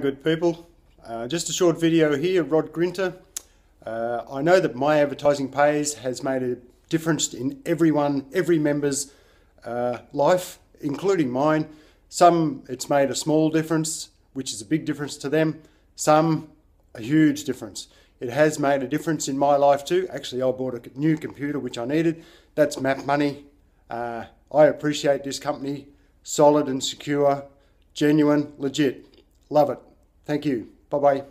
Good people, uh, just a short video here, Rod Grinter. Uh, I know that MyAdvertisingPays has made a difference in everyone, every member's uh, life, including mine. Some it's made a small difference, which is a big difference to them. Some a huge difference. It has made a difference in my life too. Actually, I bought a new computer which I needed. That's Map Money. Uh, I appreciate this company, solid and secure, genuine, legit. Love it. Thank you. Bye bye.